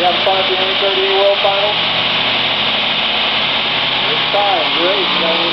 We you fun at the N38 World Finals? It's time, great.